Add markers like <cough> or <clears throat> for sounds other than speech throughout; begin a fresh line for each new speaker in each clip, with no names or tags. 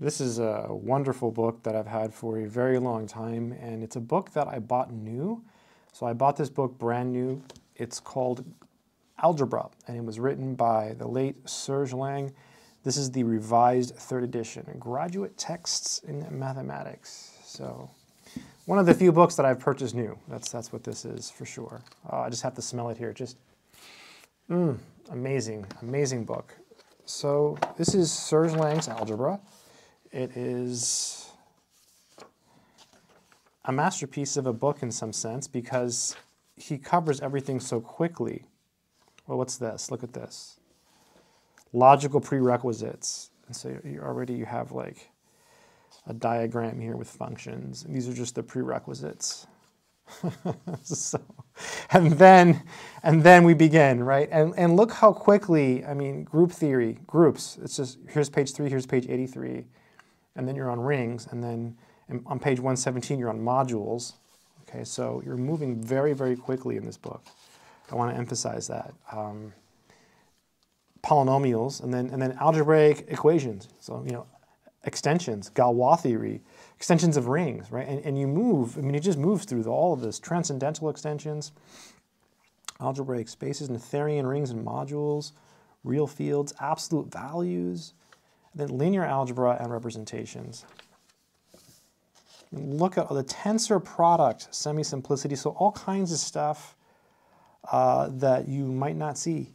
This is a wonderful book that I've had for a very long time, and it's a book that I bought new. So I bought this book brand new. It's called Algebra, and it was written by the late Serge Lang. This is the revised third edition, Graduate Texts in Mathematics. So one of the few books that I've purchased new. That's, that's what this is for sure. Uh, I just have to smell it here. Just, mm, amazing, amazing book. So this is Serge Lang's Algebra. It is a masterpiece of a book in some sense because he covers everything so quickly. Well, what's this? Look at this. Logical prerequisites. And so you already you have like a diagram here with functions. And these are just the prerequisites. <laughs> so, and then and then we begin, right? And and look how quickly, I mean, group theory, groups. It's just here's page 3, here's page 83. And then you're on rings and then on page 117 you're on modules. Okay, so you're moving very very quickly in this book. I want to emphasize that. Um, polynomials, and then, and then algebraic equations. So, you know, extensions, Galois theory, extensions of rings, right? And, and you move, I mean, it just moves through all of this. Transcendental extensions, algebraic spaces, Noetherian rings and modules, real fields, absolute values, then linear algebra and representations. Look at the tensor product, semi-simplicity, so all kinds of stuff uh, that you might not see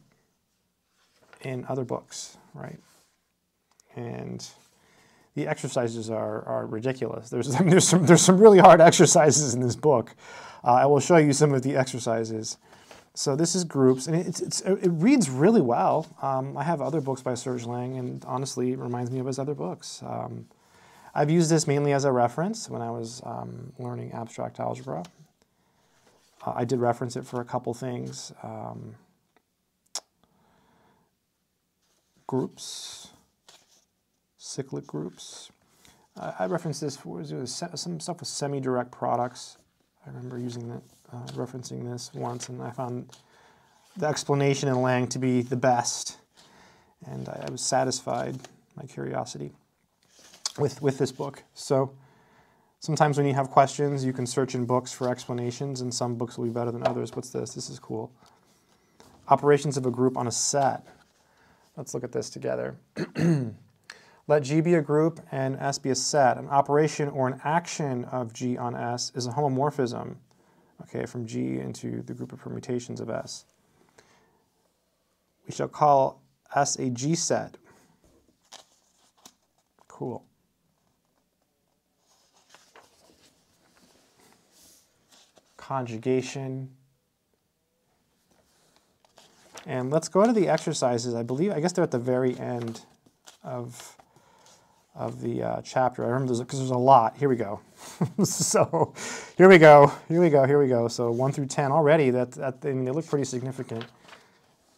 in other books, right? And the exercises are, are ridiculous. There's, <laughs> there's, some, there's some really hard <laughs> exercises in this book. Uh, I will show you some of the exercises. So this is groups, and it's, it's, it reads really well. Um, I have other books by Serge Lang, and honestly, it reminds me of his other books. Um, I've used this mainly as a reference when I was um, learning abstract algebra. Uh, I did reference it for a couple things. Um, groups, cyclic groups. Uh, I referenced this for some stuff with semi-direct products. I remember using that, uh, referencing this once, and I found the explanation in Lang to be the best, and I, I was satisfied my curiosity with with this book. So. Sometimes when you have questions, you can search in books for explanations, and some books will be better than others. What's this? This is cool. Operations of a group on a set. Let's look at this together. <clears throat> Let G be a group and S be a set. An operation or an action of G on S is a homomorphism, okay, from G into the group of permutations of S. We shall call S a G set. Cool. Conjugation and let's go to the exercises. I believe, I guess they're at the very end of, of the uh, chapter. I remember because there's, there's, a lot. Here we go. <laughs> so here we go. Here we go. Here we go. So 1 through 10 already. That, that, I mean, they look pretty significant.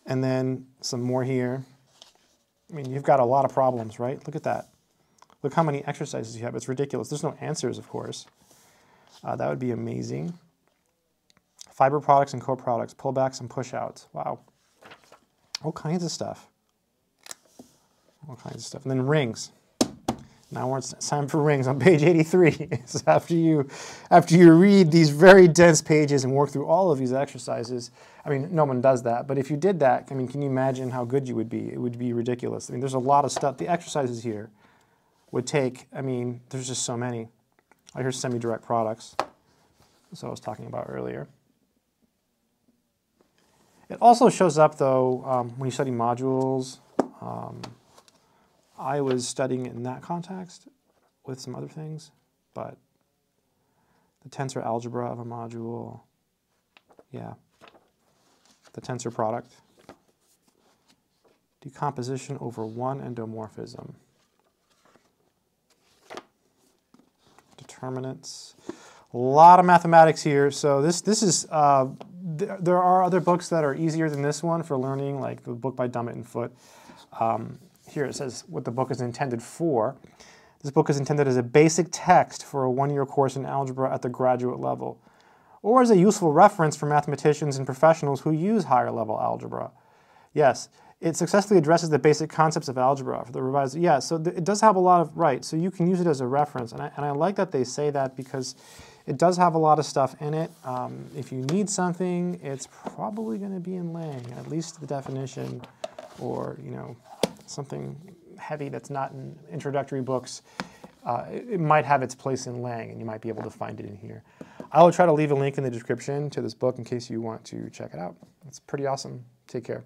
And then some more here. I mean, you've got a lot of problems, right? Look at that. Look how many exercises you have. It's ridiculous. There's no answers, of course. Uh, that would be amazing. Fiber products and co-products, pullbacks and pushouts. Wow all kinds of stuff. All kinds of stuff. And then rings. Now it's time for rings on page 83. <laughs> so after you, after you read these very dense pages and work through all of these exercises, I mean, no one does that, but if you did that, I mean, can you imagine how good you would be? It would be ridiculous. I mean, there's a lot of stuff. The exercises here would take, I mean, there's just so many. I here semi-direct products. That's what I was talking about earlier. It also shows up, though, um, when you study modules. Um, I was studying in that context with some other things, but the tensor algebra of a module, yeah. The tensor product. Decomposition over one endomorphism. Determinants. A lot of mathematics here. So this, this is uh, there are other books that are easier than this one for learning, like the book by Dummit and Foote. Um, here it says what the book is intended for. This book is intended as a basic text for a one-year course in algebra at the graduate level, or as a useful reference for mathematicians and professionals who use higher level algebra. Yes, it successfully addresses the basic concepts of algebra for the revised. Yeah, so it does have a lot of right. So you can use it as a reference, and I, and I like that they say that because it does have a lot of stuff in it. Um, if you need something, it's probably going to be in Lang, at least the definition, or you know, something heavy that's not in introductory books. Uh, it, it might have its place in Lang, and you might be able to find it in here. I will try to leave a link in the description to this book in case you want to check it out. It's pretty awesome. Take care.